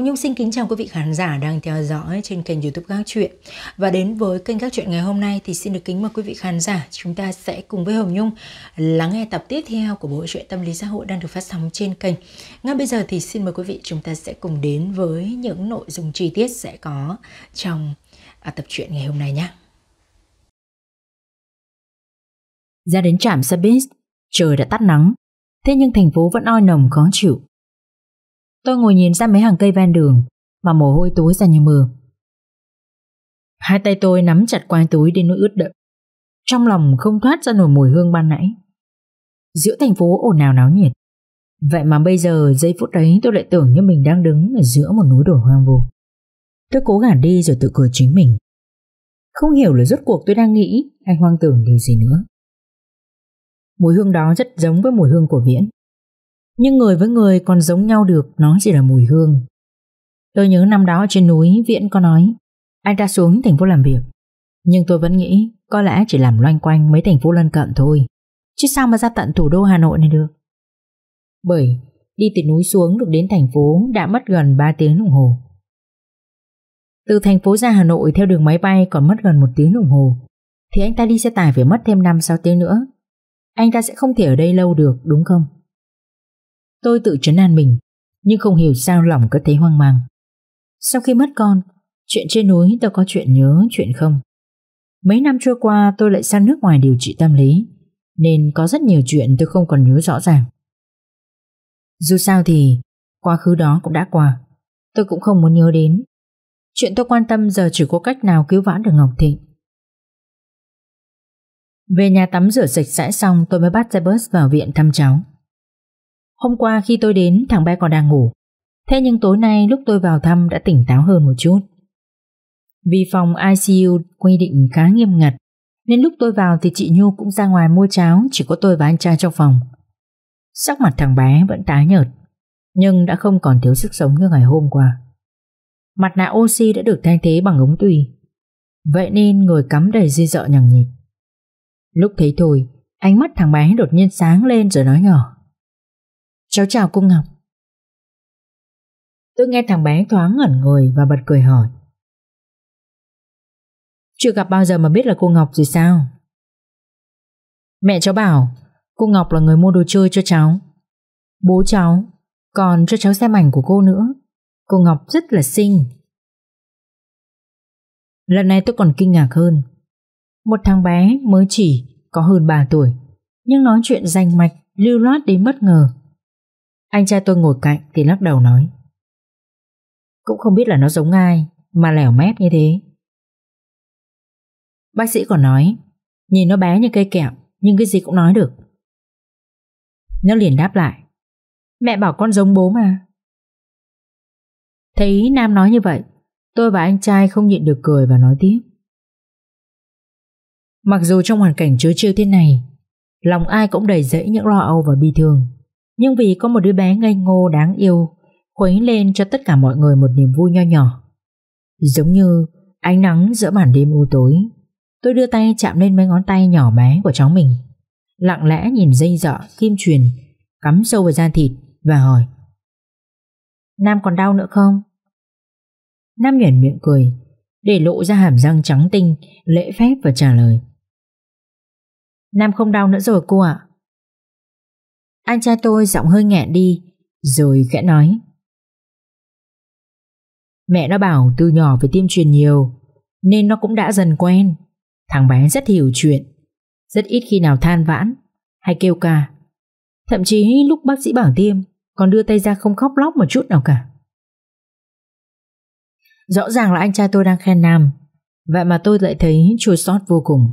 Hồng Nhung xin kính chào quý vị khán giả đang theo dõi trên kênh youtube Các Chuyện. Và đến với kênh Các Chuyện ngày hôm nay thì xin được kính mời quý vị khán giả Chúng ta sẽ cùng với Hồng Nhung lắng nghe tập tiếp theo của bộ truyện tâm lý xã hội đang được phát sóng trên kênh. Ngay bây giờ thì xin mời quý vị chúng ta sẽ cùng đến với những nội dung chi tiết sẽ có trong à, tập truyện ngày hôm nay nhé. Ra đến trạm xe buýt, trời đã tắt nắng Thế nhưng thành phố vẫn oi nồng khó chịu. Tôi ngồi nhìn ra mấy hàng cây ven đường, Mà mồ hôi túi ra như mưa Hai tay tôi nắm chặt quai túi đến nỗi ướt đẫm. Trong lòng không thoát ra nổi mùi hương ban nãy. Giữa thành phố ồn ào náo nhiệt. Vậy mà bây giờ, giây phút đấy tôi lại tưởng như mình đang đứng ở giữa một núi đồi hoang vu. Tôi cố gắng đi rồi tự cười chính mình. Không hiểu là rốt cuộc tôi đang nghĩ Hay hoang tưởng điều gì nữa. Mùi hương đó rất giống với mùi hương của Viễn nhưng người với người còn giống nhau được, Nó chỉ là mùi hương. Tôi nhớ năm đó trên núi, Viễn có nói, Anh ta xuống thành phố làm việc. Nhưng tôi vẫn nghĩ, Có lẽ chỉ làm loanh quanh mấy thành phố lân cận thôi. Chứ sao mà ra tận thủ đô Hà Nội này được? Bởi, Đi từ núi xuống được đến thành phố Đã mất gần 3 tiếng đồng hồ. Từ thành phố ra Hà Nội Theo đường máy bay còn mất gần một tiếng đồng hồ. Thì anh ta đi xe tải phải mất thêm 5-6 tiếng nữa. Anh ta sẽ không thể ở đây lâu được, đúng không? Tôi tự trấn an mình, Nhưng không hiểu sao lòng cứ thấy hoang mang. Sau khi mất con, Chuyện trên núi tôi có chuyện nhớ, chuyện không? Mấy năm trôi qua, tôi lại sang nước ngoài điều trị tâm lý, Nên có rất nhiều chuyện tôi không còn nhớ rõ ràng. Dù sao thì, Quá khứ đó cũng đã qua, Tôi cũng không muốn nhớ đến. Chuyện tôi quan tâm giờ chỉ có cách nào cứu vãn được Ngọc Thịnh Về nhà tắm rửa sạch sẽ xong, tôi mới bắt xe bus vào viện thăm cháu. Hôm qua khi tôi đến, thằng bé còn đang ngủ. Thế nhưng tối nay lúc tôi vào thăm đã tỉnh táo hơn một chút. Vì phòng ICU quy định khá nghiêm ngặt, Nên lúc tôi vào thì chị Nhu cũng ra ngoài mua cháo, Chỉ có tôi và anh trai trong phòng. Sắc mặt thằng bé vẫn tái nhợt, Nhưng đã không còn thiếu sức sống như ngày hôm qua. Mặt nạ oxy đã được thay thế bằng ống tùy. Vậy nên người cắm đầy di dợ nhằng nhịt. Lúc thấy thôi, Ánh mắt thằng bé đột nhiên sáng lên rồi nói nhỏ. Cháu chào cô Ngọc. Tôi nghe thằng bé thoáng ngẩn người và bật cười hỏi. Chưa gặp bao giờ mà biết là cô Ngọc rồi sao? Mẹ cháu bảo, Cô Ngọc là người mua đồ chơi cho cháu. Bố cháu Còn cho cháu xem ảnh của cô nữa. Cô Ngọc rất là xinh. Lần này tôi còn kinh ngạc hơn. Một thằng bé mới chỉ có hơn 3 tuổi, Nhưng nói chuyện danh mạch, Lưu loát đến bất ngờ anh trai tôi ngồi cạnh thì lắc đầu nói. Cũng không biết là nó giống ai, Mà lẻo mép như thế. Bác sĩ còn nói, Nhìn nó bé như cây kẹo, Nhưng cái gì cũng nói được. Nó liền đáp lại. Mẹ bảo con giống bố mà. Thấy Nam nói như vậy, Tôi và anh trai không nhịn được cười và nói tiếp. Mặc dù trong hoàn cảnh chứa chiêu thế này, Lòng ai cũng đầy dẫy những lo âu và bi thương nhưng vì có một đứa bé ngây ngô đáng yêu khuấy lên cho tất cả mọi người một niềm vui nho nhỏ. Giống như ánh nắng giữa màn đêm u tối, tôi đưa tay chạm lên mấy ngón tay nhỏ bé của cháu mình, lặng lẽ nhìn dây dọ kim truyền cắm sâu vào da thịt và hỏi Nam còn đau nữa không? Nam nhuyễn miệng cười để lộ ra hàm răng trắng tinh lễ phép và trả lời Nam không đau nữa rồi cô ạ anh trai tôi giọng hơi nghẹn đi, Rồi khẽ nói. Mẹ nó bảo từ nhỏ phải tiêm truyền nhiều, Nên nó cũng đã dần quen. Thằng bé rất hiểu chuyện, Rất ít khi nào than vãn, Hay kêu ca. Thậm chí lúc bác sĩ bảo tiêm, Còn đưa tay ra không khóc lóc một chút nào cả. Rõ ràng là anh trai tôi đang khen Nam, Vậy mà tôi lại thấy chua xót vô cùng.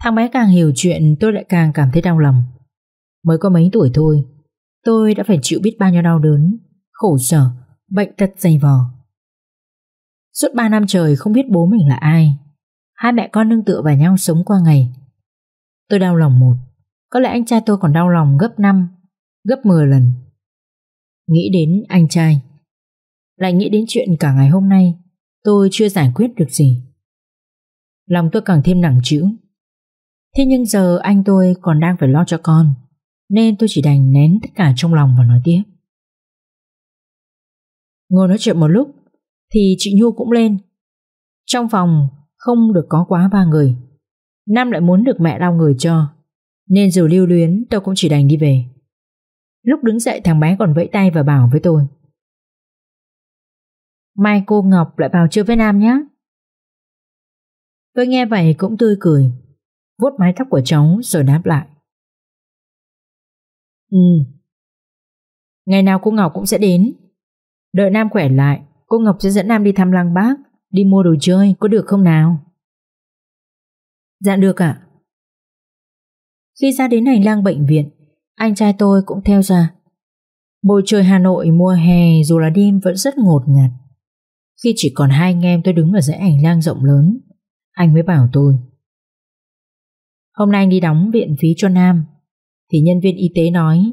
Thằng bé càng hiểu chuyện, tôi lại càng cảm thấy đau lòng. Mới có mấy tuổi thôi. Tôi đã phải chịu biết bao nhiêu đau đớn Khổ sở, bệnh tật dày vò. Suốt 3 năm trời không biết bố mình là ai. Hai mẹ con nương tựa vào nhau sống qua ngày. Tôi đau lòng một Có lẽ anh trai tôi còn đau lòng gấp 5 Gấp 10 lần. Nghĩ đến anh trai Lại nghĩ đến chuyện cả ngày hôm nay Tôi chưa giải quyết được gì. Lòng tôi càng thêm nặng trĩu. Thế nhưng giờ anh tôi còn đang phải lo cho con nên tôi chỉ đành nén tất cả trong lòng và nói tiếp. Ngồi nói chuyện một lúc, Thì chị Nhu cũng lên. Trong phòng không được có quá ba người. Nam lại muốn được mẹ lau người cho, Nên dù lưu luyến, tôi cũng chỉ đành đi về. Lúc đứng dậy, thằng bé còn vẫy tay và bảo với tôi. Mai cô Ngọc lại vào chơi với Nam nhé. Tôi nghe vậy cũng tươi cười. Vuốt mái tóc của cháu rồi đáp lại. Ừ. Ngày nào cô Ngọc cũng sẽ đến. Đợi Nam khỏe lại, Cô Ngọc sẽ dẫn Nam đi thăm lăng bác, Đi mua đồ chơi, có được không nào? Dạ được ạ. Khi ra đến hành lang bệnh viện, Anh trai tôi cũng theo ra. Bầu trời Hà Nội mùa hè Dù là đêm vẫn rất ngột ngạt. Khi chỉ còn hai anh em tôi đứng ở dãy hành lang rộng lớn, Anh mới bảo tôi. Hôm nay anh đi đóng viện phí cho Nam. Thì nhân viên y tế nói,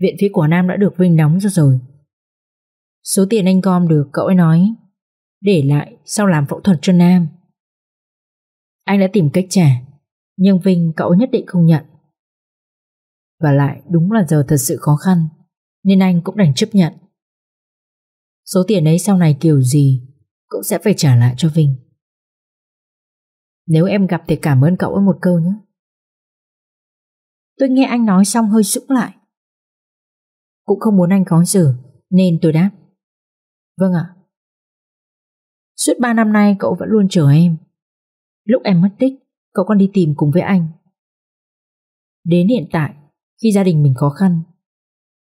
Viện phí của Nam đã được Vinh đóng ra rồi. Số tiền anh gom được, cậu ấy nói, Để lại, sau làm phẫu thuật cho Nam. Anh đã tìm cách trả, Nhưng Vinh, cậu nhất định không nhận. Và lại, đúng là giờ thật sự khó khăn, Nên anh cũng đành chấp nhận. Số tiền ấy sau này kiểu gì, Cũng sẽ phải trả lại cho Vinh. Nếu em gặp thì cảm ơn cậu ấy một câu nhé. Tôi nghe anh nói xong hơi sững lại. Cũng không muốn anh khó xử, Nên tôi đáp. Vâng ạ. Suốt 3 năm nay cậu vẫn luôn chờ em. Lúc em mất tích, Cậu còn đi tìm cùng với anh. Đến hiện tại, Khi gia đình mình khó khăn,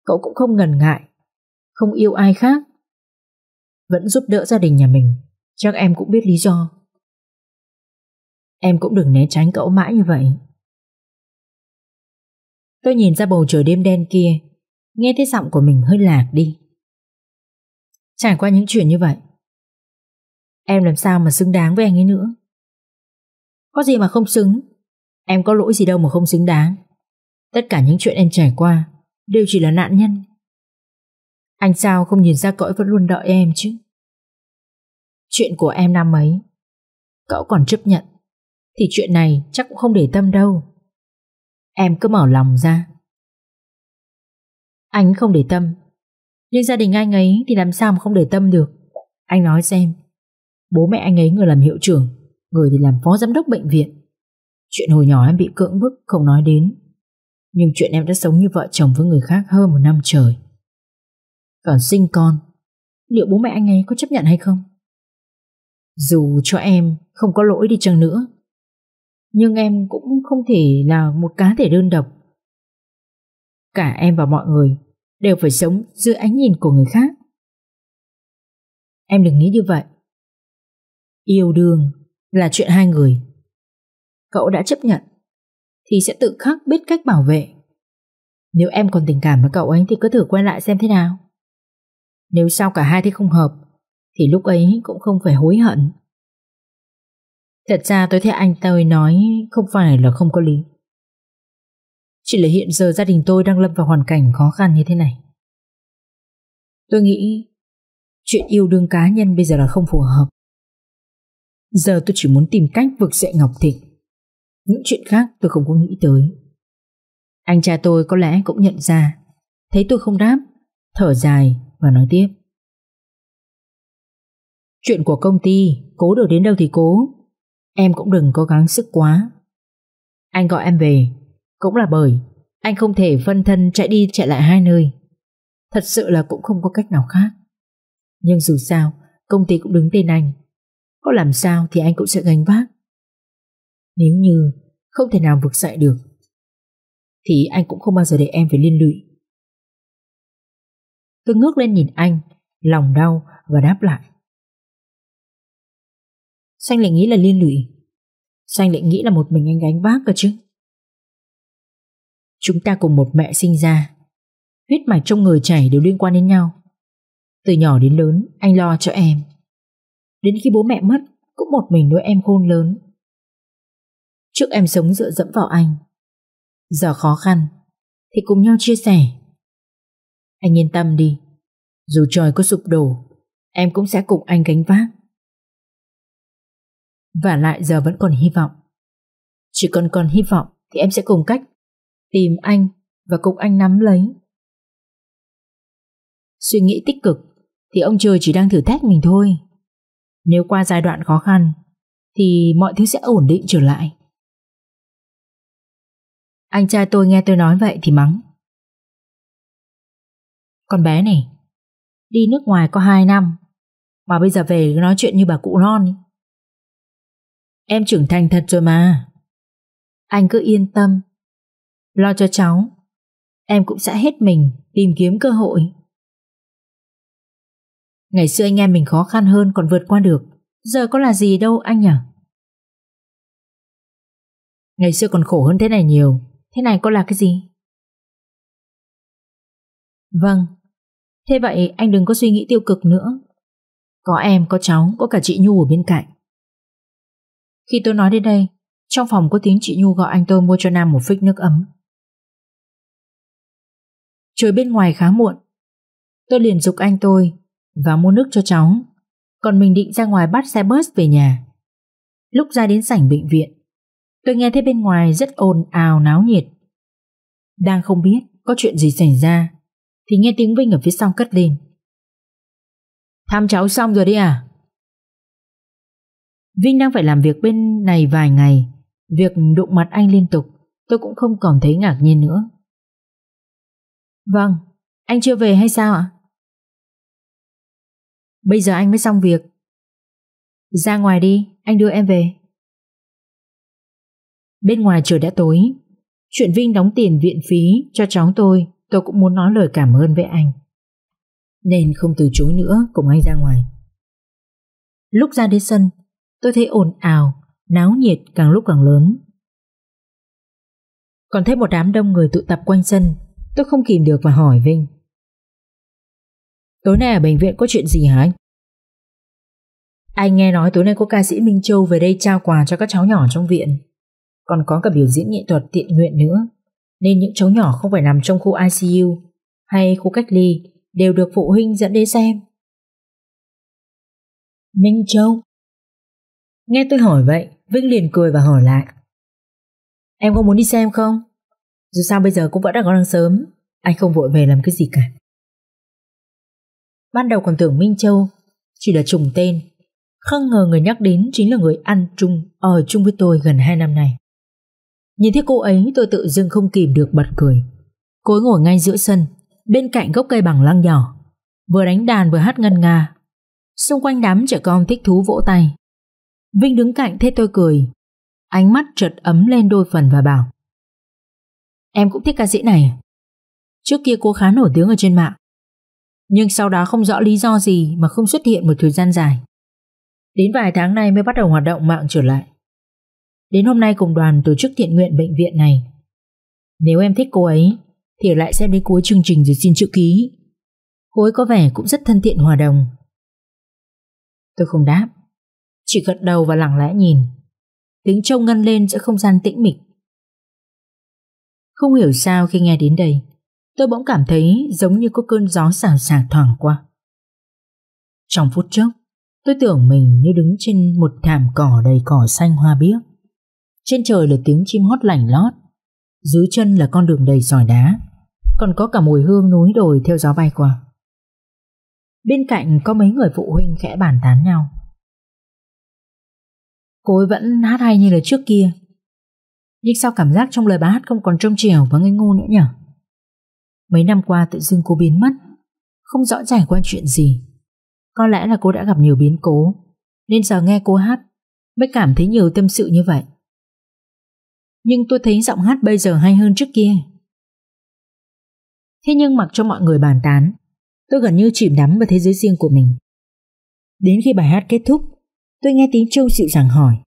Cậu cũng không ngần ngại, Không yêu ai khác. Vẫn giúp đỡ gia đình nhà mình, Chắc em cũng biết lý do. Em cũng đừng né tránh cậu mãi như vậy. Tôi nhìn ra bầu trời đêm đen kia, Nghe thấy giọng của mình hơi lạc đi. Trải qua những chuyện như vậy, Em làm sao mà xứng đáng với anh ấy nữa? Có gì mà không xứng? Em có lỗi gì đâu mà không xứng đáng. Tất cả những chuyện em trải qua Đều chỉ là nạn nhân. Anh sao không nhìn ra cõi vẫn luôn đợi em chứ? Chuyện của em năm ấy, Cậu còn chấp nhận, Thì chuyện này chắc cũng không để tâm đâu. Em cứ mở lòng ra. Anh không để tâm. Nhưng gia đình anh ấy thì làm sao mà không để tâm được? Anh nói xem. Bố mẹ anh ấy người làm hiệu trưởng, Người thì làm phó giám đốc bệnh viện. Chuyện hồi nhỏ em bị cưỡng bức, không nói đến. Nhưng chuyện em đã sống như vợ chồng với người khác hơn một năm trời. Còn sinh con, Liệu bố mẹ anh ấy có chấp nhận hay không? Dù cho em không có lỗi đi chăng nữa nhưng em cũng không thể là một cá thể đơn độc. Cả em và mọi người đều phải sống dưới ánh nhìn của người khác. Em đừng nghĩ như vậy. Yêu đương là chuyện hai người. Cậu đã chấp nhận thì sẽ tự khắc biết cách bảo vệ. Nếu em còn tình cảm với cậu ấy thì cứ thử quay lại xem thế nào. Nếu sau cả hai thấy không hợp thì lúc ấy cũng không phải hối hận. Thật ra tôi thấy anh tôi nói không phải là không có lý. Chỉ là hiện giờ gia đình tôi đang lâm vào hoàn cảnh khó khăn như thế này. Tôi nghĩ chuyện yêu đương cá nhân bây giờ là không phù hợp. Giờ tôi chỉ muốn tìm cách vực dậy Ngọc Thịnh. Những chuyện khác tôi không có nghĩ tới. Anh cha tôi có lẽ cũng nhận ra, thấy tôi không đáp, thở dài và nói tiếp. Chuyện của công ty, cố được đến đâu thì cố, Em cũng đừng cố gắng sức quá. Anh gọi em về. Cũng là bởi, Anh không thể phân thân chạy đi chạy lại hai nơi. Thật sự là cũng không có cách nào khác. Nhưng dù sao, Công ty cũng đứng tên anh. Có làm sao thì anh cũng sẽ gánh vác. Nếu như Không thể nào vực dậy được, Thì anh cũng không bao giờ để em phải liên lụy. Tôi ngước lên nhìn anh, Lòng đau và đáp lại. Xanh lại nghĩ là liên lụy. Xanh lại nghĩ là một mình anh gánh vác cơ chứ. Chúng ta cùng một mẹ sinh ra. Huyết mạch trong người chảy đều liên quan đến nhau. Từ nhỏ đến lớn, Anh lo cho em. Đến khi bố mẹ mất, Cũng một mình nuôi em khôn lớn. Trước em sống dựa dẫm vào anh. Giờ khó khăn, Thì cùng nhau chia sẻ. Anh yên tâm đi. Dù trời có sụp đổ, Em cũng sẽ cùng anh gánh vác và lại giờ vẫn còn hy vọng. Chỉ cần còn hy vọng Thì em sẽ cùng cách Tìm anh và cùng anh nắm lấy. Suy nghĩ tích cực Thì ông trời chỉ đang thử thách mình thôi. Nếu qua giai đoạn khó khăn Thì mọi thứ sẽ ổn định trở lại. Anh trai tôi nghe tôi nói vậy thì mắng. Con bé này, Đi nước ngoài có 2 năm, Mà bây giờ về nói chuyện như bà cụ non Em trưởng thành thật rồi mà. Anh cứ yên tâm. Lo cho cháu. Em cũng sẽ hết mình Tìm kiếm cơ hội. Ngày xưa anh em mình khó khăn hơn Còn vượt qua được. Giờ có là gì đâu anh nhỉ? Ngày xưa còn khổ hơn thế này nhiều. Thế này có là cái gì? Vâng. Thế vậy anh đừng có suy nghĩ tiêu cực nữa. Có em, có cháu, có cả chị Nhu ở bên cạnh khi tôi nói đến đây, Trong phòng có tiếng chị Nhu gọi anh tôi mua cho Nam một phích nước ấm. Trời bên ngoài khá muộn. Tôi liền dục anh tôi Và mua nước cho cháu, Còn mình định ra ngoài bắt xe bus về nhà. Lúc ra đến sảnh bệnh viện, Tôi nghe thấy bên ngoài rất ồn ào náo nhiệt. Đang không biết có chuyện gì xảy ra, Thì nghe tiếng Vinh ở phía sau cất lên. Thăm cháu xong rồi đi à? Vinh đang phải làm việc bên này vài ngày Việc đụng mặt anh liên tục Tôi cũng không còn thấy ngạc nhiên nữa Vâng, anh chưa về hay sao ạ? Bây giờ anh mới xong việc. Ra ngoài đi, anh đưa em về. Bên ngoài trời đã tối. Chuyện Vinh đóng tiền viện phí cho cháu tôi, tôi cũng muốn nói lời cảm ơn với anh. Nên không từ chối nữa cùng anh ra ngoài. Lúc ra đến sân, tôi thấy ồn ào, náo nhiệt càng lúc càng lớn. Còn thấy một đám đông người tụ tập quanh sân Tôi không kìm được và hỏi Vinh. Tối nay ở bệnh viện có chuyện gì hả anh? Anh nghe nói tối nay có ca sĩ Minh Châu về đây trao quà cho các cháu nhỏ trong viện. Còn có cả biểu diễn nghệ thuật tiện nguyện nữa. Nên những cháu nhỏ không phải nằm trong khu ICU Hay khu cách ly Đều được phụ huynh dẫn đến xem. Minh Châu? Nghe tôi hỏi vậy, vĩnh liền cười và hỏi lại. Em có muốn đi xem không? Dù sao bây giờ cũng vẫn đang còn sớm, Anh không vội về làm cái gì cả. Ban đầu còn tưởng Minh Châu Chỉ là trùng tên, Không ngờ người nhắc đến chính là người ăn chung, Ở chung với tôi gần 2 năm nay. Nhìn thấy cô ấy, tôi tự dưng không kìm được bật cười. Cô ấy ngồi ngay giữa sân, Bên cạnh gốc cây bằng lăng nhỏ, Vừa đánh đàn vừa hát ngân nga. Xung quanh đám trẻ con thích thú vỗ tay. Vinh đứng cạnh thấy tôi cười. Ánh mắt chợt ấm lên đôi phần và bảo, Em cũng thích ca sĩ này. Trước kia cô khá nổi tiếng ở trên mạng. Nhưng sau đó không rõ lý do gì Mà không xuất hiện một thời gian dài. Đến vài tháng nay mới bắt đầu hoạt động mạng trở lại. Đến hôm nay cùng đoàn tổ chức thiện nguyện bệnh viện này. Nếu em thích cô ấy Thì lại xem đến cuối chương trình rồi xin chữ ký. Cô ấy có vẻ cũng rất thân thiện hòa đồng. Tôi không đáp. Chỉ gật đầu và lặng lẽ nhìn. Tiếng trâu ngân lên giữa không gian tĩnh mịch. Không hiểu sao khi nghe đến đây, Tôi bỗng cảm thấy giống như có cơn gió xào xạc thoảng qua. Trong phút chốc, Tôi tưởng mình như đứng trên một thảm cỏ đầy cỏ xanh hoa biếc. Trên trời là tiếng chim hót lảnh lót. Dưới chân là con đường đầy sỏi đá. Còn có cả mùi hương núi đồi theo gió bay qua. Bên cạnh có mấy người phụ huynh khẽ bàn tán nhau. Cô ấy vẫn hát hay như là trước kia. Nhưng sao cảm giác trong lời bà hát không còn trông trẻo và ngây ngô nữa nhỉ? Mấy năm qua tự dưng cô biến mất, Không rõ trải qua chuyện gì. Có lẽ là cô đã gặp nhiều biến cố, Nên giờ nghe cô hát Mới cảm thấy nhiều tâm sự như vậy. Nhưng tôi thấy giọng hát bây giờ hay hơn trước kia. Thế nhưng mặc cho mọi người bàn tán, Tôi gần như chìm đắm vào thế giới riêng của mình. Đến khi bài hát kết thúc Tôi nghe tiếng Châu dịu dàng hỏi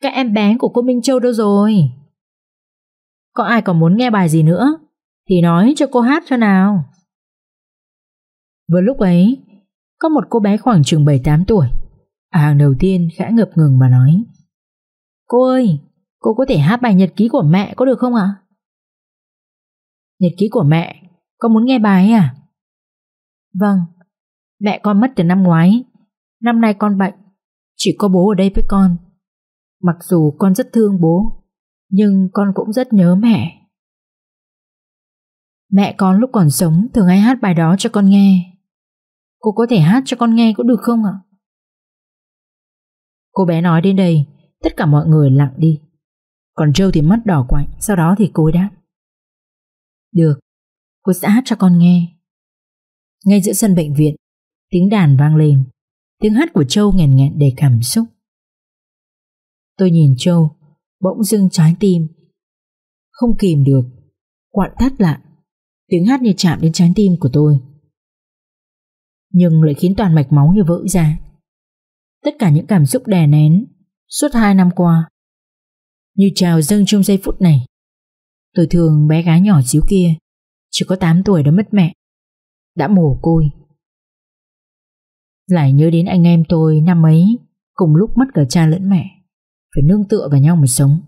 các em bé của cô Minh Châu đâu rồi? Có ai còn muốn nghe bài gì nữa? Thì nói cho cô hát cho nào. Vừa lúc ấy, có một cô bé khoảng chừng 7-8 tuổi. À hàng đầu tiên khẽ ngập ngừng mà nói Cô ơi, cô có thể hát bài nhật ký của mẹ có được không ạ? Nhật ký của mẹ, con muốn nghe bài ấy à? Vâng, mẹ con mất từ năm ngoái. Năm nay con bệnh, chỉ có bố ở đây với con. Mặc dù con rất thương bố Nhưng con cũng rất nhớ mẹ. Mẹ con lúc còn sống Thường hay hát bài đó cho con nghe. Cô có thể hát cho con nghe cũng được không ạ? Cô bé nói đến đây Tất cả mọi người lặng đi. Còn Joe thì mắt đỏ quạnh Sau đó thì cô đáp. Được, cô sẽ hát cho con nghe. Ngay giữa sân bệnh viện Tiếng đàn vang lên. Tiếng hát của Châu nghẹn nghẹn đầy cảm xúc. Tôi nhìn Châu, Bỗng dưng trái tim. Không kìm được, Quặn thắt lại. Tiếng hát như chạm đến trái tim của tôi. Nhưng lại khiến toàn mạch máu như vỡ ra. Tất cả những cảm xúc đè nén Suốt hai năm qua Như trào dâng trong giây phút này. Tôi thường bé gái nhỏ xíu kia, Chỉ có 8 tuổi đã mất mẹ, Đã mồ côi. Lại nhớ đến anh em tôi năm ấy, Cùng lúc mất cả cha lẫn mẹ. Phải nương tựa vào nhau mà sống.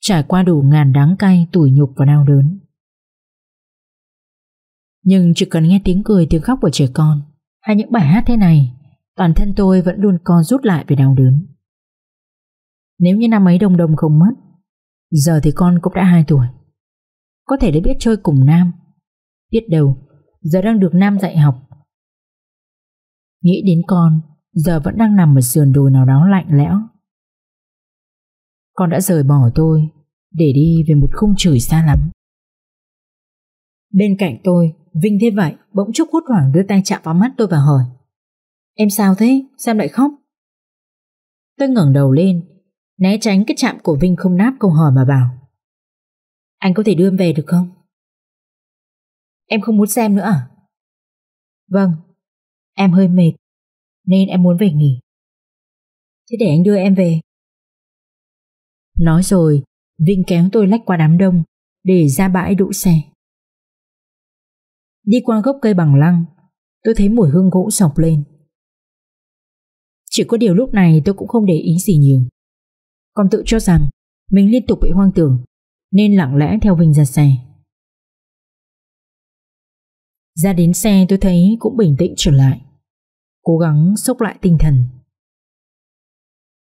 Trải qua đủ ngàn đắng cay, Tủi nhục và đau đớn. Nhưng chỉ cần nghe tiếng cười, tiếng khóc của trẻ con, Hay những bài hát thế này, Toàn thân tôi vẫn luôn co rút lại về đau đớn. Nếu như năm ấy đồng đồng không mất, Giờ thì con cũng đã 2 tuổi. Có thể đã biết chơi cùng Nam. Biết đâu, Giờ đang được Nam dạy học Nghĩ đến con, Giờ vẫn đang nằm ở sườn đồi nào đó lạnh lẽo Con đã rời bỏ tôi, Để đi về một khung trời xa lắm Bên cạnh tôi, Vinh thế vậy, Bỗng chốc hốt hoảng đưa tay chạm vào mắt tôi và hỏi, Em sao thế? Sao lại khóc? Tôi ngẩng đầu lên, Né tránh cái chạm của Vinh không đáp câu hỏi mà bảo, Anh có thể đưa em về được không? Em không muốn xem nữa à? Vâng Em hơi mệt Nên em muốn về nghỉ. Thế để anh đưa em về. Nói rồi Vinh kéo tôi lách qua đám đông Để ra bãi đỗ xe. Đi qua gốc cây bằng lăng Tôi thấy mùi hương gỗ sọc lên. Chỉ có điều lúc này tôi cũng không để ý gì nhiều. Còn tự cho rằng Mình liên tục bị hoang tưởng Nên lặng lẽ theo Vinh ra xe. Ra đến xe tôi thấy cũng bình tĩnh trở lại Cố gắng sốc lại tinh thần.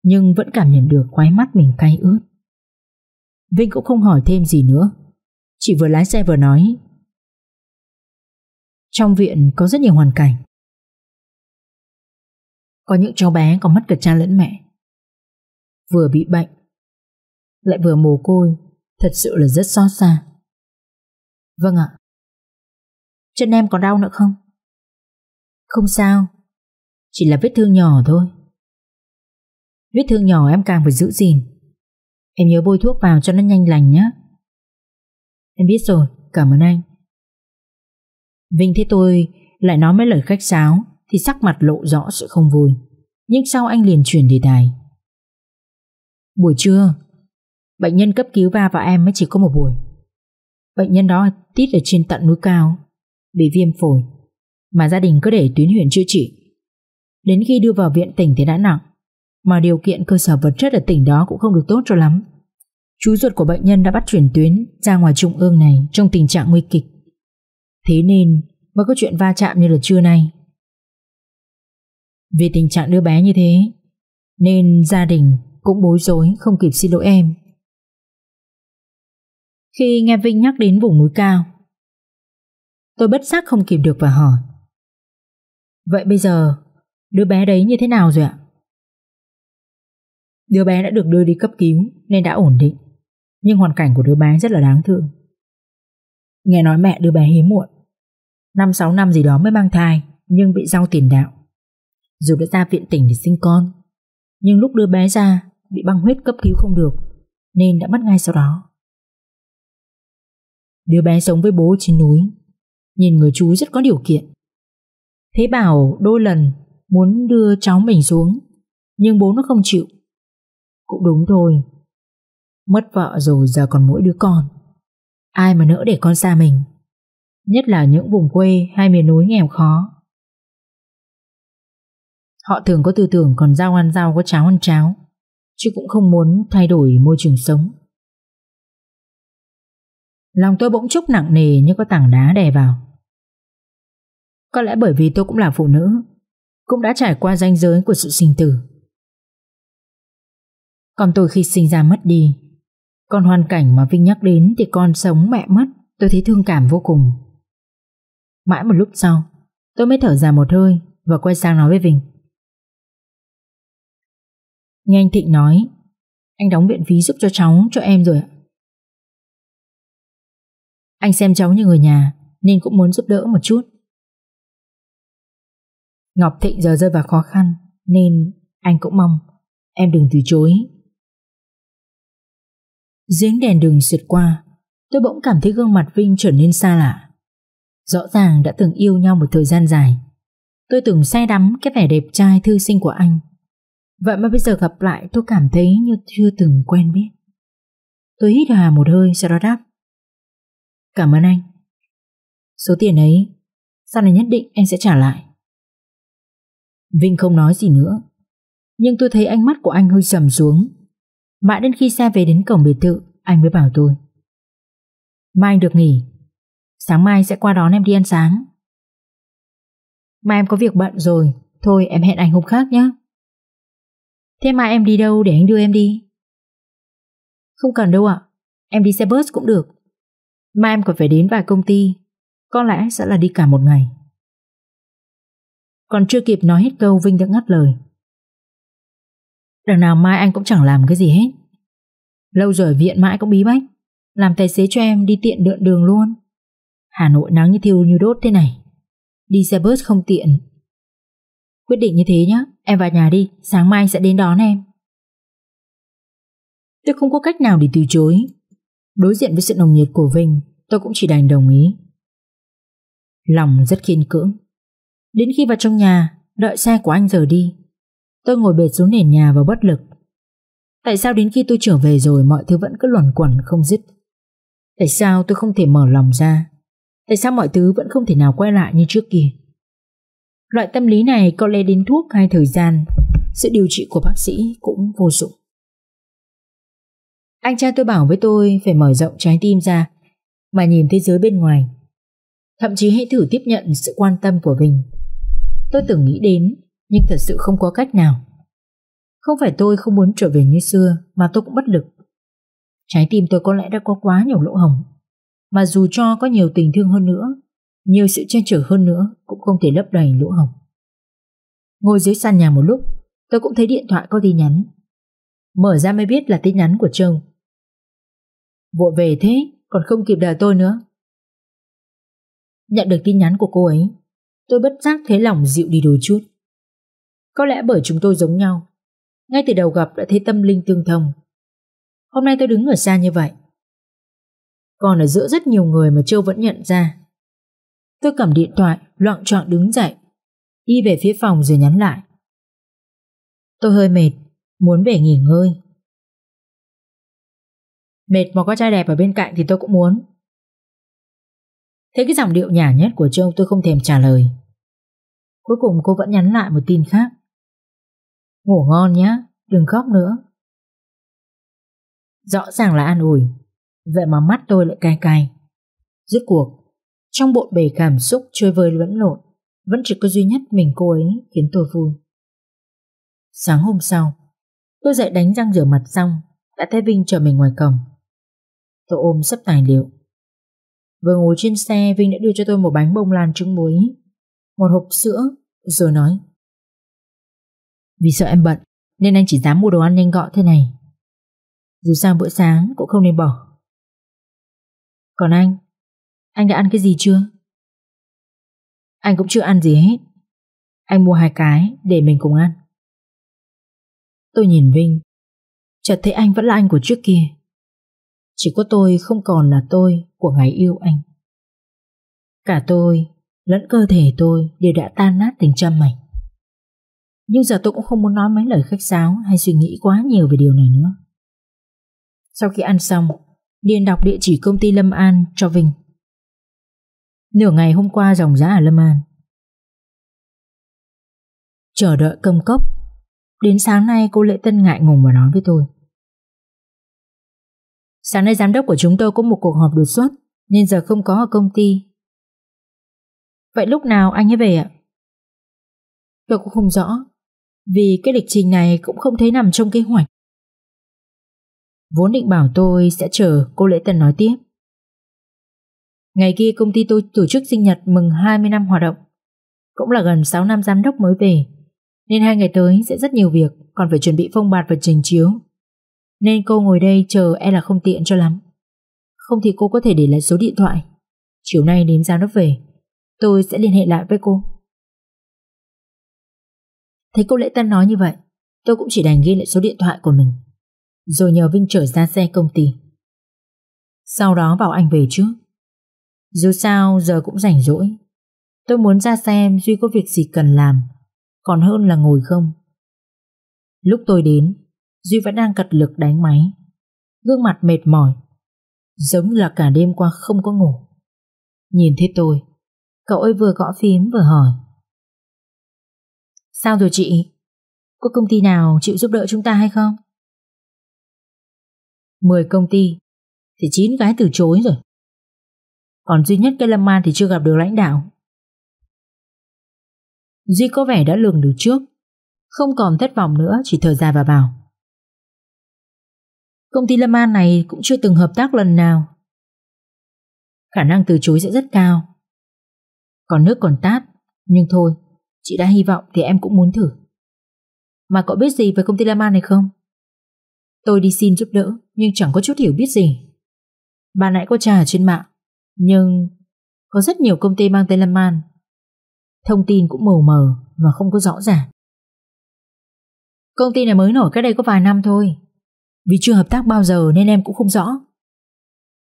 Nhưng vẫn cảm nhận được khóe mắt mình cay ướt. Vinh cũng không hỏi thêm gì nữa. Chỉ vừa lái xe vừa nói. Trong viện có rất nhiều hoàn cảnh. Có những cháu bé còn mất cả cha lẫn mẹ. Vừa bị bệnh, Lại vừa mồ côi, Thật sự là rất xót xa. Vâng ạ. Chân em có đau nữa không? Không sao. Chỉ là vết thương nhỏ thôi Vết thương nhỏ em càng phải giữ gìn Em nhớ bôi thuốc vào cho nó nhanh lành nhé Em biết rồi Cảm ơn anh Vinh thấy tôi lại nói mấy lời khách sáo thì sắc mặt lộ rõ sự không vui. Nhưng sau anh liền chuyển đề tài. Buổi trưa, bệnh nhân cấp cứu va vào em mới chỉ có một buổi. Bệnh nhân đó tít ở trên tận núi cao, bị viêm phổi, mà gia đình cứ để tuyến huyện chữa trị. Đến khi đưa vào viện tỉnh thì đã nặng, mà điều kiện cơ sở vật chất ở tỉnh đó cũng không được tốt cho lắm. Chú ruột của bệnh nhân đã bắt chuyển tuyến ra ngoài trung ương này trong tình trạng nguy kịch. Thế nên mới có chuyện va chạm như là trưa nay vì tình trạng đứa bé như thế Nên gia đình cũng bối rối Không kịp xin lỗi em Khi nghe Vinh nhắc đến vùng núi cao Tôi bất giác không kịp được và hỏi Vậy bây giờ Đứa bé đấy như thế nào rồi ạ? Đứa bé đã được đưa đi cấp cứu Nên đã ổn định, Nhưng hoàn cảnh của đứa bé rất là đáng thương. Nghe nói mẹ đứa bé hiếm muộn. Năm sáu năm gì đó mới mang thai, Nhưng bị rau tiền đạo. Dù đã ra viện tỉnh để sinh con, Nhưng lúc đưa bé ra, Bị băng huyết cấp cứu không được, Nên đã mất ngay sau đó. Đứa bé sống với bố trên núi, Nhìn người chú rất có điều kiện. Thế bảo đôi lần Muốn đưa cháu mình xuống, Nhưng bố nó không chịu. Cũng đúng thôi. Mất vợ rồi giờ còn mỗi đứa con. Ai mà nỡ để con xa mình? Nhất là những vùng quê hay miền núi nghèo khó. Họ thường có tư tưởng còn rau ăn rau có cháo ăn cháo, Chứ cũng không muốn thay đổi môi trường sống. Lòng tôi bỗng chốc nặng nề như có tảng đá đè vào. Có lẽ bởi vì tôi cũng là phụ nữ cũng đã trải qua ranh giới của sự sinh tử. Còn tôi khi sinh ra mất đi Còn hoàn cảnh mà Vinh nhắc đến Thì con sống mẹ mất, Tôi thấy thương cảm vô cùng. Mãi một lúc sau, Tôi mới thở ra một hơi Và quay sang nói với Vinh. Nghe anh Thịnh nói, Anh đóng viện phí giúp cho cháu, Cho em rồi ạ. Anh xem cháu như người nhà, Nên cũng muốn giúp đỡ một chút. Ngọc Thịnh giờ rơi vào khó khăn, Nên anh cũng mong Em đừng từ chối. Giếng đèn đường sượt qua, Tôi bỗng cảm thấy gương mặt Vinh trở nên xa lạ. Rõ ràng đã từng yêu nhau một thời gian dài. Tôi từng say đắm cái vẻ đẹp trai thư sinh của anh. Vậy mà bây giờ gặp lại, tôi cảm thấy như chưa từng quen biết. Tôi hít hà một hơi sau đó đáp. Cảm ơn anh. Số tiền ấy, Sau này nhất định anh sẽ trả lại. Vinh không nói gì nữa. Nhưng tôi thấy ánh mắt của anh hơi sầm xuống. Mãi đến khi xe về đến cổng biệt thự, Anh mới bảo tôi. Mai anh được nghỉ. Sáng mai sẽ qua đón em đi ăn sáng. Mai em có việc bận rồi. Thôi, em hẹn anh hôm khác nhé Thế mai em đi đâu để anh đưa em đi? Không cần đâu ạ. Em đi xe bus cũng được. Mai em còn phải đến vài công ty. Có lẽ sẽ là đi cả một ngày. Còn chưa kịp nói hết câu Vinh đã ngắt lời. Đằng nào mai anh cũng chẳng làm cái gì hết. Lâu rồi viện mãi cũng bí bách Làm tài xế cho em đi tiện đượn đường luôn. Hà Nội nắng như thiêu như đốt thế này. Đi xe bus không tiện. Quyết định như thế nhá, Em vào nhà đi Sáng mai sẽ đến đón em. Tôi không có cách nào để từ chối. Đối diện với sự nồng nhiệt của Vinh Tôi cũng chỉ đành đồng ý. Lòng rất khiên cưỡng. Đến khi vào trong nhà, Đợi xe của anh rời đi, Tôi ngồi bệt xuống nền nhà và bất lực. Tại sao đến khi tôi trở về rồi Mọi thứ vẫn cứ luẩn quẩn, không dứt? Tại sao tôi không thể mở lòng ra? Tại sao mọi thứ vẫn không thể nào quay lại như trước kia? Loại tâm lý này có lẽ đến thuốc hay thời gian, Sự điều trị của bác sĩ cũng vô dụng. Anh trai tôi bảo với tôi phải mở rộng trái tim ra, Mà nhìn thế giới bên ngoài. Thậm chí hãy thử tiếp nhận sự quan tâm của mình. Tôi từng nghĩ đến, Nhưng thật sự không có cách nào. Không phải tôi không muốn trở về như xưa, Mà tôi cũng bất lực. Trái tim tôi có lẽ đã có quá nhiều lỗ hồng mà dù cho có nhiều tình thương hơn nữa, Nhiều sự che chở hơn nữa Cũng không thể lấp đầy lỗ hồng Ngồi dưới sàn nhà một lúc, Tôi cũng thấy điện thoại có tin nhắn. Mở ra mới biết là tin nhắn của Châu. Vội về thế, Còn không kịp đợi tôi nữa. Nhận được tin nhắn của cô ấy Tôi bất giác thấy lòng dịu đi đôi chút Có lẽ bởi chúng tôi giống nhau Ngay từ đầu gặp đã thấy tâm linh tương thông Hôm nay tôi đứng ở xa như vậy còn ở giữa rất nhiều người mà Châu vẫn nhận ra. Tôi cầm điện thoại, loạn trọn đứng dậy, đi về phía phòng rồi nhắn lại. Tôi hơi mệt, muốn về nghỉ ngơi. Mệt mà có trai đẹp ở bên cạnh thì tôi cũng muốn. Thế cái giọng điệu nhả nhất của Châu tôi không thèm trả lời. Cuối cùng cô vẫn nhắn lại một tin khác. Ngủ ngon nhé, đừng khóc nữa. Rõ ràng là an ủi, Vậy mà mắt tôi lại cay cay Rốt cuộc Trong bộn bề cảm xúc chơi vơi lẫn lộn Vẫn chỉ có duy nhất mình cô ấy Khiến tôi vui Sáng hôm sau Tôi dậy đánh răng rửa mặt xong Đã thấy Vinh chờ mình ngoài cổng Tôi ôm sắp tài liệu Vừa ngồi trên xe Vinh đã đưa cho tôi một bánh bông lan trứng muối Một hộp sữa Rồi nói Vì sợ em bận Nên anh chỉ dám mua đồ ăn nhanh gọn thế này Dù sao bữa sáng cũng không nên bỏ còn anh, anh đã ăn cái gì chưa? Anh cũng chưa ăn gì hết. Anh mua hai cái để mình cùng ăn. Tôi nhìn Vinh, chợt thấy anh vẫn là anh của trước kia. Chỉ có tôi không còn là tôi của ngày yêu anh. Cả tôi lẫn cơ thể tôi đều đã tan nát tình trăm mảnh. Nhưng giờ tôi cũng không muốn nói mấy lời khách sáo hay suy nghĩ quá nhiều về điều này nữa. Sau khi ăn xong, Điền đọc địa chỉ công ty Lâm An cho Vinh. Nửa ngày hôm qua dòng giá ở Lâm An. Chờ đợi cầm cốc. Đến sáng nay cô Lệ Tân ngại ngùng mà nói với tôi. Sáng nay giám đốc của chúng tôi có một cuộc họp đột xuất, nên giờ không có ở công ty. Vậy lúc nào anh ấy về ạ? Tôi cũng không rõ, vì cái lịch trình này cũng không thấy nằm trong kế hoạch. Vốn định bảo tôi sẽ chờ cô Lễ Tần nói tiếp. Ngày kia công ty tôi tổ chức sinh nhật mừng 20 năm hoạt động. Cũng là gần 6 năm giám đốc mới về, Nên hai ngày tới sẽ rất nhiều việc, Còn phải chuẩn bị phong bạt và trình chiếu nên cô ngồi đây chờ e là không tiện cho lắm. Không thì cô có thể để lại số điện thoại. Chiều nay đến giám đốc về, Tôi sẽ liên hệ lại với cô. Thấy cô Lễ Tân nói như vậy, Tôi cũng chỉ đành ghi lại số điện thoại của mình. Rồi nhờ Vinh trở ra xe công ty. Sau đó bảo anh về trước. Dù sao, giờ cũng rảnh rỗi. Tôi muốn ra xem Duy có việc gì cần làm, Còn hơn là ngồi không. Lúc tôi đến Duy vẫn đang cật lực đánh máy. Gương mặt mệt mỏi. Giống là cả đêm qua không có ngủ. Nhìn thấy tôi, Cậu ấy vừa gõ phím vừa hỏi. Sao rồi chị? Có công ty nào chịu giúp đỡ chúng ta hay không? 10 công ty, Thì 9 gái từ chối rồi. Còn duy nhất cái Lâm An thì chưa gặp được lãnh đạo. Duy có vẻ đã lường được trước. Không còn thất vọng nữa, Chỉ thở dài và bảo. Công ty Lâm An này cũng chưa từng hợp tác lần nào. Khả năng từ chối sẽ rất cao. Còn nước còn tát, Nhưng thôi, Chị đã hy vọng thì em cũng muốn thử. Mà cậu biết gì về công ty Lâm An này không? Tôi đi xin giúp đỡ, Nhưng chẳng có chút hiểu biết gì. Bà nãy có trà ở trên mạng, Nhưng có rất nhiều công ty mang tên Lâm An. Thông tin cũng mờ mờ Và không có rõ ràng. Công ty này mới nổi cách đây có vài năm thôi. Vì chưa hợp tác bao giờ Nên em cũng không rõ.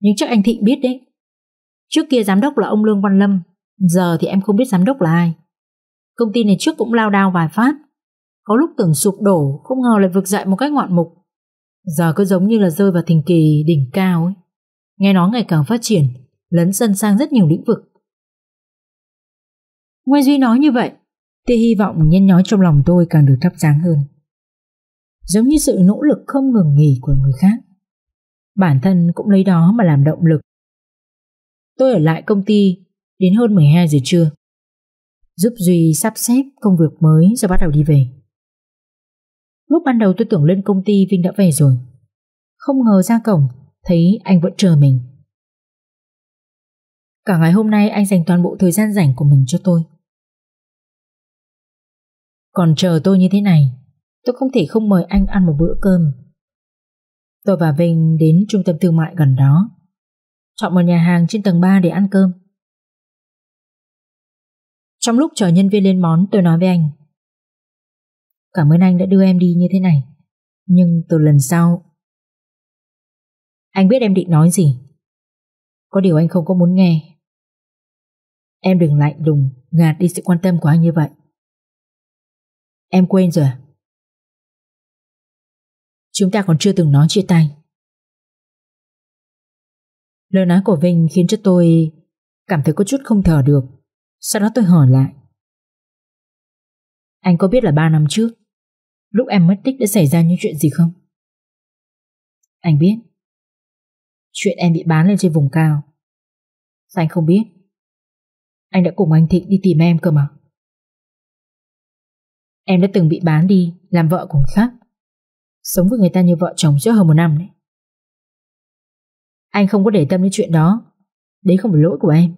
Nhưng chắc anh Thịnh biết đấy. Trước kia giám đốc là ông Lương Văn Lâm, Giờ thì em không biết giám đốc là ai. Công ty này trước cũng lao đao vài phát. Có lúc tưởng sụp đổ, Không ngờ lại vực dậy một cách ngoạn mục. Giờ cứ giống như là rơi vào thình kỳ đỉnh cao ấy. Nghe nói ngày càng phát triển, Lấn sân sang rất nhiều lĩnh vực. Ngoài Duy nói như vậy Thì hy vọng nhân nhói trong lòng tôi càng được thắp sáng hơn. Giống như sự nỗ lực không ngừng nghỉ của người khác Bản thân cũng lấy đó mà làm động lực Tôi ở lại công ty đến hơn 12 giờ trưa giúp Duy sắp xếp công việc mới rồi bắt đầu đi về. Lúc ban đầu tôi tưởng lên công ty Vinh đã về rồi. Không ngờ ra cổng, thấy anh vẫn chờ mình. Cả ngày hôm nay anh dành toàn bộ thời gian rảnh của mình cho tôi. Còn chờ tôi như thế này, tôi không thể không mời anh ăn một bữa cơm. Tôi và Vinh đến trung tâm thương mại gần đó, chọn một nhà hàng trên tầng 3 để ăn cơm. Trong lúc chờ nhân viên lên món tôi nói với anh Cảm ơn anh đã đưa em đi như thế này Nhưng từ lần sau Anh biết em định nói gì. Có điều anh không có muốn nghe. Em đừng lạnh lùng Gạt đi sự quan tâm của anh như vậy. Em quên rồi à? Chúng ta còn chưa từng nói chia tay. Lời nói của Vinh khiến cho tôi Cảm thấy có chút không thở được. Sau đó tôi hỏi lại. Anh có biết là 3 năm trước, Lúc em mất tích đã xảy ra những chuyện gì không? Anh biết. Chuyện em bị bán lên trên vùng cao. Sao anh không biết? Anh đã cùng anh Thịnh đi tìm em cơ mà. Em đã từng bị bán đi, Làm vợ của người khác. Sống với người ta như vợ chồng chưa hơn một năm đấy. Anh không có để tâm đến chuyện đó. Đấy không phải lỗi của em.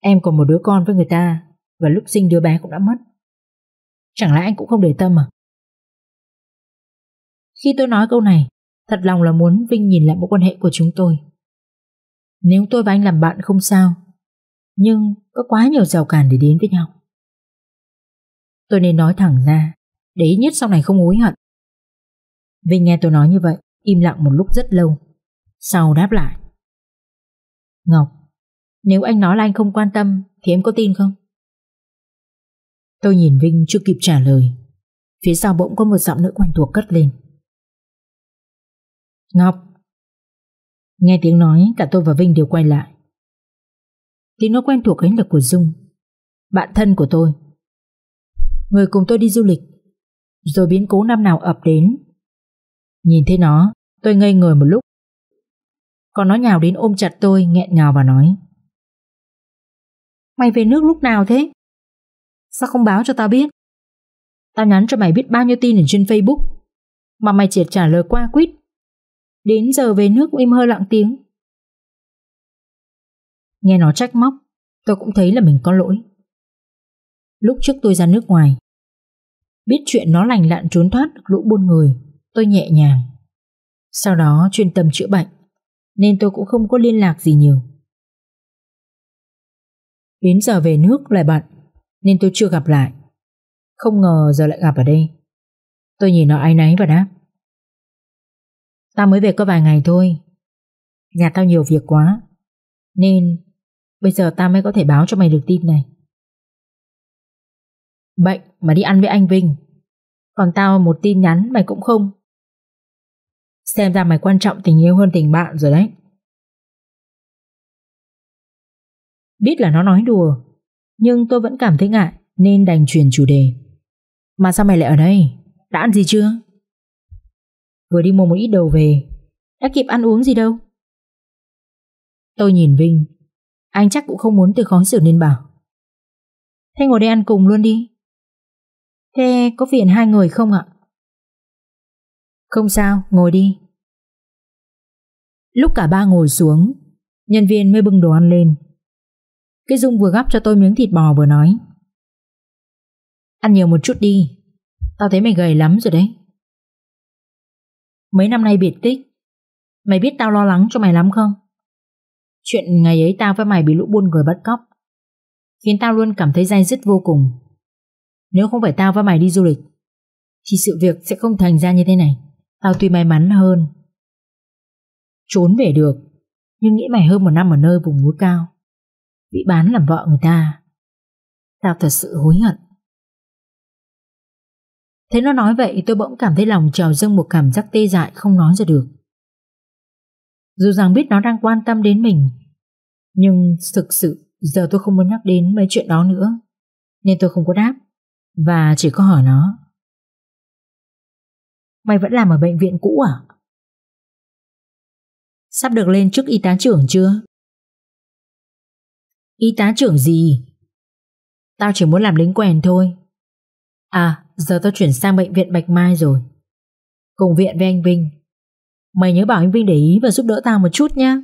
Em còn một đứa con với người ta Và lúc sinh đứa bé cũng đã mất. Chẳng lẽ anh cũng không để tâm à? Khi tôi nói câu này, Thật lòng là muốn Vinh nhìn lại mối quan hệ của chúng tôi. Nếu tôi và anh làm bạn không sao, Nhưng có quá nhiều rào cản để đến với nhau. Tôi nên nói thẳng ra để ít nhất sau này không hối hận. Vinh nghe tôi nói như vậy, Im lặng một lúc rất lâu. Sau đáp lại. Ngọc, nếu anh nói là anh không quan tâm, Thì em có tin không? Tôi nhìn Vinh chưa kịp trả lời. Phía sau bỗng có một giọng nữ quen thuộc cất lên. Ngọc, Nghe tiếng nói, cả tôi và Vinh đều quay lại. Tiếng nói quen thuộc ấy là của Dung, Bạn thân của tôi. Người cùng tôi đi du lịch rồi biến cố năm nào ập đến Nhìn thấy nó Tôi ngây người một lúc Còn nó nhào đến ôm chặt tôi nghẹn ngào và nói Mày về nước lúc nào thế? Sao không báo cho tao biết? Tao nhắn cho mày biết bao nhiêu tin ở trên Facebook Mà mày chỉ trả lời qua quýt Đến giờ về nước im hơi lặng tiếng Nghe nó trách móc Tôi cũng thấy là mình có lỗi. Lúc trước tôi ra nước ngoài, biết chuyện nó lành lặn trốn thoát được lũ buôn người, tôi nhẹ nhàng. Sau đó chuyên tâm chữa bệnh, nên tôi cũng không có liên lạc gì nhiều. Đến giờ về nước lại bận, nên tôi chưa gặp lại. Không ngờ giờ lại gặp ở đây. Tôi nhìn nó áy náy và đáp. Tao mới về có vài ngày thôi. Nhà tao nhiều việc quá. Nên bây giờ tao mới có thể báo cho mày được tin này. Bệnh mà đi ăn với anh Vinh. Còn tao một tin nhắn mày cũng không. Xem ra mày quan trọng tình yêu hơn tình bạn rồi đấy. Biết là nó nói đùa, nhưng tôi vẫn cảm thấy ngại nên đành chuyển chủ đề. Mà sao mày lại ở đây? Đã ăn gì chưa? Vừa đi mua một ít đồ về, đã kịp ăn uống gì đâu. Tôi nhìn Vinh, anh chắc cũng không muốn từ khó xử nên bảo. Thế ngồi đây ăn cùng luôn đi. Thế có phiền hai người không ạ? Không sao, ngồi đi. Lúc cả ba ngồi xuống, nhân viên mới bưng đồ ăn lên. Cái Dung vừa gắp cho tôi miếng thịt bò vừa nói. Ăn nhiều một chút đi, tao thấy mày gầy lắm rồi đấy. Mấy năm nay biệt tích, mày biết tao lo lắng cho mày lắm không? Chuyện ngày ấy tao với mày bị lũ buôn người bắt cóc, khiến tao luôn cảm thấy dai dứt vô cùng. Nếu không phải tao với mày đi du lịch, thì sự việc sẽ không thành ra như thế này. Tao tuy may mắn hơn. Trốn về được, nhưng nghĩ mày hơn một năm ở nơi vùng núi cao. Bị bán làm vợ người ta. Tao thật sự hối hận. Thấy nó nói vậy tôi bỗng cảm thấy lòng trào dâng một cảm giác tê dại không nói ra được. Dù rằng biết nó đang quan tâm đến mình, nhưng thực sự giờ tôi không muốn nhắc đến mấy chuyện đó nữa, nên tôi không có đáp và chỉ có hỏi nó. Mày vẫn làm ở bệnh viện cũ à? Sắp được lên chức y tá trưởng chưa? Y tá trưởng gì? Tao chỉ muốn làm lính quèn thôi. À, giờ tao chuyển sang bệnh viện Bạch Mai rồi. Cùng viện với anh Vinh. Mày nhớ bảo anh Vinh để ý và giúp đỡ tao một chút nhé.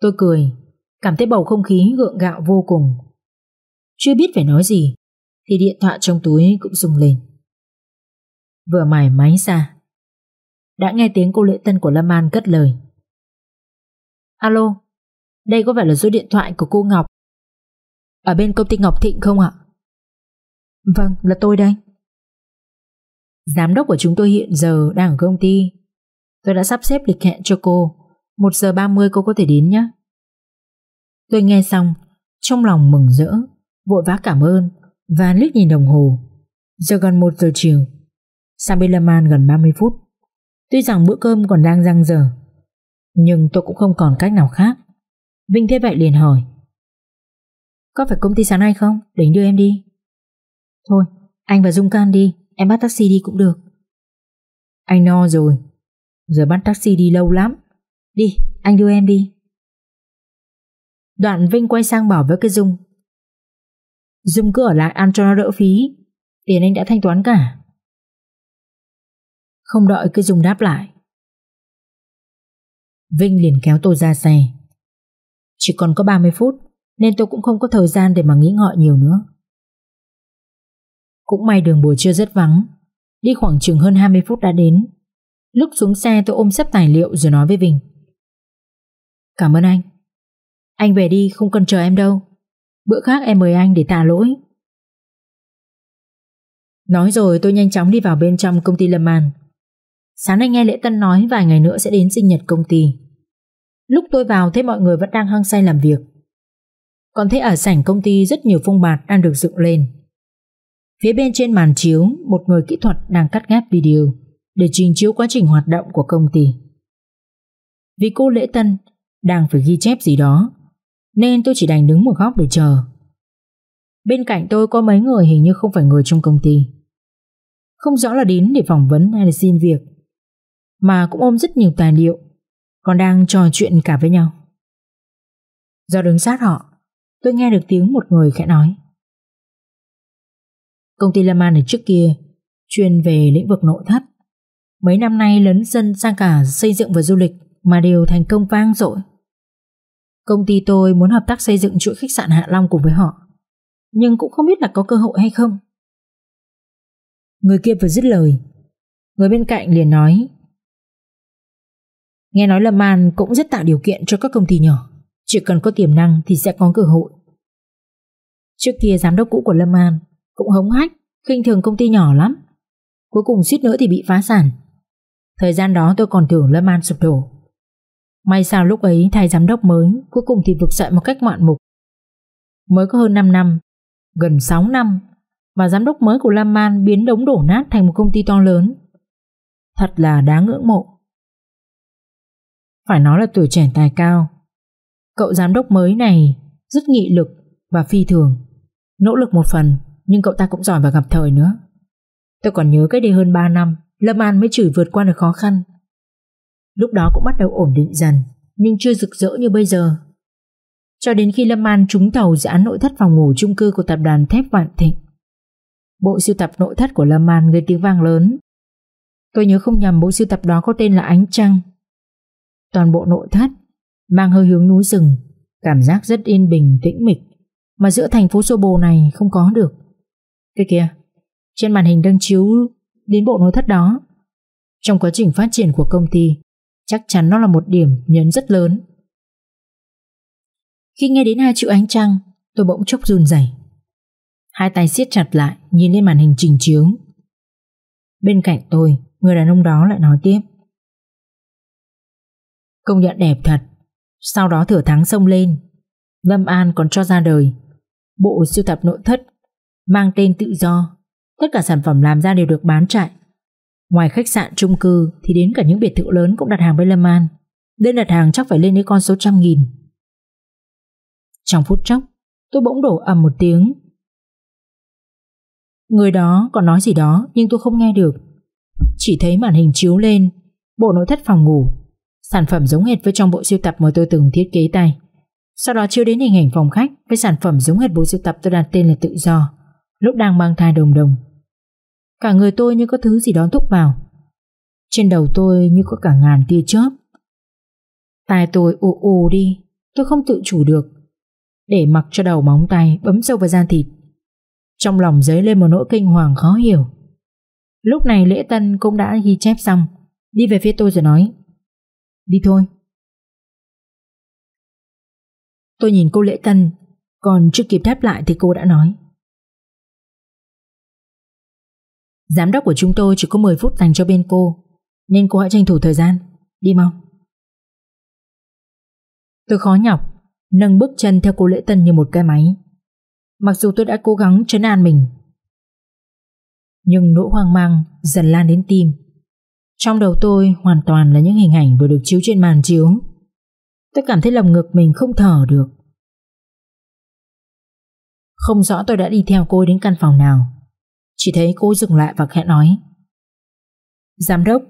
Tôi cười, cảm thấy bầu không khí gượng gạo vô cùng. Chưa biết phải nói gì, thì điện thoại trong túi cũng rung lên. Vừa mải máy ra, đã nghe tiếng cô lễ tân của Lâm An cất lời. Alo, đây có phải là số điện thoại của cô Ngọc? Ở bên công ty Ngọc Thịnh không ạ? Vâng, là tôi đây. Giám đốc của chúng tôi hiện giờ đang ở công ty. Tôi đã sắp xếp lịch hẹn cho cô. 1 giờ 30 cô có thể đến nhé. Tôi nghe xong, trong lòng mừng rỡ, vội vã cảm ơn và liếc nhìn đồng hồ. Giờ gần 1 giờ chiều, sang bên Lâm An gần 30 phút. Tuy rằng bữa cơm còn đang răng giờ, nhưng tôi cũng không còn cách nào khác. Vinh thế vậy liền hỏi. Có phải công ty sáng nay không? Để đưa em đi. Thôi, anh và Dung Can đi, em bắt taxi đi cũng được. Anh no rồi, giờ bắt taxi đi lâu lắm. Đi, anh đưa em đi. Đoạn Vinh quay sang bảo với cái Dung. Dung cứ ở lại ăn cho nó đỡ phí, tiền anh đã thanh toán cả. Không đợi cái Dung đáp lại. Vinh liền kéo tôi ra xe. Chỉ còn có 30 phút, nên tôi cũng không có thời gian để mà nghĩ ngợi nhiều nữa. Cũng may đường buổi trưa rất vắng Đi khoảng chừng hơn 20 phút đã đến Lúc xuống xe tôi ôm sắp tài liệu rồi nói với Vinh Cảm ơn anh Anh về đi không cần chờ em đâu Bữa khác em mời anh để tạ lỗi. Nói rồi tôi nhanh chóng đi vào bên trong công ty Lâm An. Sáng nay nghe Lễ Tân nói vài ngày nữa sẽ đến sinh nhật công ty. Lúc tôi vào thấy mọi người vẫn đang hăng say làm việc. Còn thấy ở sảnh công ty rất nhiều phông bạt đang được dựng lên. Phía bên trên màn chiếu, một người kỹ thuật đang cắt ghép video để trình chiếu quá trình hoạt động của công ty. Vì cô Lễ Tân đang phải ghi chép gì đó, nên tôi chỉ đành đứng một góc để chờ. Bên cạnh tôi có mấy người hình như không phải người trong công ty. Không rõ là đến để phỏng vấn hay là xin việc, mà cũng ôm rất nhiều tài liệu, còn đang trò chuyện cả với nhau. Do đứng sát họ, tôi nghe được tiếng một người khẽ nói. Công ty Lâm An ở trước kia chuyên về lĩnh vực nội thất. Mấy năm nay lấn sân sang cả xây dựng và du lịch mà đều thành công vang dội. Công ty tôi muốn hợp tác xây dựng chuỗi khách sạn Hạ Long cùng với họ. Nhưng cũng không biết là có cơ hội hay không. Người kia vừa dứt lời, Người bên cạnh liền nói, Nghe nói Lâm An cũng rất tạo điều kiện cho các công ty nhỏ, Chỉ cần có tiềm năng thì sẽ có cơ hội. Trước kia giám đốc cũ của Lâm An Cũng hống hách, khinh thường công ty nhỏ lắm. Cuối cùng suýt nữa thì bị phá sản. Thời gian đó tôi còn tưởng Lâm An sụp đổ. May sao lúc ấy thay giám đốc mới, Cuối cùng thì vực dậy một cách ngoạn mục. Mới có hơn 5 năm, Gần 6 năm, Mà giám đốc mới của Lam Man biến đống đổ nát thành một công ty to lớn. Thật là đáng ngưỡng mộ. Phải nói là tuổi trẻ tài cao. Cậu giám đốc mới này Rất nghị lực và phi thường. Nỗ lực một phần, Nhưng cậu ta cũng giỏi và gặp thời nữa. Tôi còn nhớ cách đây hơn 3 năm Lâm An mới chửi vượt qua được khó khăn. Lúc đó cũng bắt đầu ổn định dần Nhưng chưa rực rỡ như bây giờ. Cho đến khi Lâm An trúng thầu dự án nội thất phòng ngủ chung cư của tập đoàn Thép Vạn Thịnh. Bộ sưu tập nội thất của Lâm An gây tiếng vang lớn. Tôi nhớ không nhầm bộ sưu tập đó có tên là Ánh Trăng. Toàn bộ nội thất Mang hơi hướng núi rừng Cảm giác rất yên bình, tĩnh mịch Mà giữa thành phố xô bồ này không có được. Cái kia Trên màn hình đang chiếu đến bộ nội thất đó. Trong quá trình phát triển của công ty Chắc chắn nó là một điểm nhấn rất lớn. Khi nghe đến hai chữ ánh trăng, Tôi bỗng chốc run rẩy. Hai tay siết chặt lại, Nhìn lên màn hình trình chiếu. Bên cạnh tôi, Người đàn ông đó lại nói tiếp. Công nhận đẹp thật. Sau đó thửa thắng sông lên. Lâm An còn cho ra đời. Bộ sưu tập nội thất, Mang tên tự do. Tất cả sản phẩm làm ra đều được bán chạy. Ngoài khách sạn chung cư Thì đến cả những biệt thự lớn cũng đặt hàng với Lâm An. Đơn đặt hàng chắc phải lên đến con số trăm nghìn. Trong phút chốc, Tôi bỗng đổ ầm một tiếng. Người đó còn nói gì đó Nhưng tôi không nghe được. Chỉ thấy màn hình chiếu lên, Bộ nội thất phòng ngủ. Sản phẩm giống hệt với trong bộ siêu tập mà tôi từng thiết kế tay. Sau đó chiếu đến hình ảnh phòng khách Với sản phẩm giống hệt bộ siêu tập tôi đặt tên là tự do. Lúc đang mang thai đồng đồng Cả người tôi như có thứ gì đó thúc vào. Trên đầu tôi như có cả ngàn tia chớp. Tai tôi ù ù đi, Tôi không tự chủ được, Để mặc cho đầu móng tay bấm sâu vào da thịt. Trong lòng dấy lên một nỗi kinh hoàng khó hiểu. Lúc này lễ tân cũng đã ghi chép xong, Đi về phía tôi rồi nói, Đi thôi. Tôi nhìn cô lễ tân, Còn chưa kịp đáp lại thì cô đã nói Giám đốc của chúng tôi chỉ có 10 phút dành cho bên cô, Nên cô hãy tranh thủ thời gian. Đi mau. Tôi khó nhọc, Nâng bước chân theo cô lễ tân như một cái máy. Mặc dù tôi đã cố gắng trấn an mình, Nhưng nỗi hoang mang dần lan đến tim. Trong đầu tôi hoàn toàn là những hình ảnh vừa được chiếu trên màn chiếu. Tôi cảm thấy lồng ngực mình không thở được. Không rõ tôi đã đi theo cô đến căn phòng nào chỉ thấy cô dừng lại và khẽ nói. Giám đốc,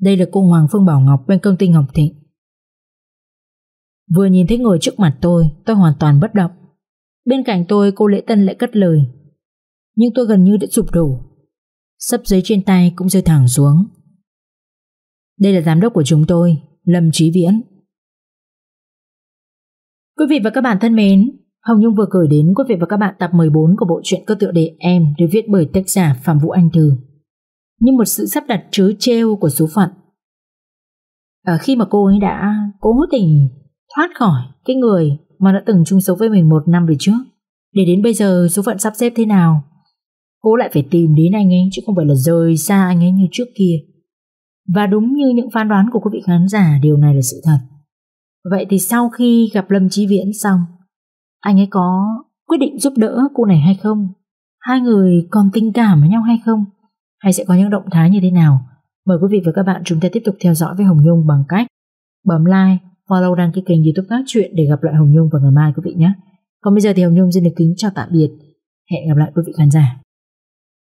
Đây là cô Hoàng Phương Bảo Ngọc bên công ty Ngọc Thịnh. Vừa nhìn thấy người trước mặt tôi Tôi hoàn toàn bất động. Bên cạnh tôi, cô Lễ Tân lại cất lời. Nhưng tôi gần như đã sụp đổ. Sắp giấy trên tay cũng rơi thẳng xuống. Đây là giám đốc của chúng tôi, Lâm Trí Viễn. Quý vị và các bạn thân mến Hồng Nhung vừa gửi đến quý vị và các bạn tập 14 của bộ truyện có tựa đề Em được viết bởi tác giả Phạm Vũ Anh Thư. Như một sự sắp đặt trớ trêu của số phận. Ở khi mà cô ấy đã cố tình thoát khỏi cái người mà đã từng chung sống với mình một năm về trước, để đến bây giờ số phận sắp xếp thế nào, cô lại phải tìm đến anh ấy chứ không phải là rời xa anh ấy như trước kia. Và đúng như những phán đoán của quý vị khán giả, điều này là sự thật. Vậy thì sau khi gặp Lâm Chí Viễn xong, anh ấy có quyết định giúp đỡ cô này hay không? Hai người còn tình cảm với nhau hay không? Hay sẽ có những động thái như thế nào? Mời quý vị và các bạn chúng ta tiếp tục theo dõi với Hồng Nhung bằng cách bấm like, follow đăng ký kênh youtube các chuyện để gặp lại Hồng Nhung vào ngày mai quý vị nhé. Còn bây giờ thì Hồng Nhung xin được kính chào tạm biệt. Hẹn gặp lại quý vị khán giả.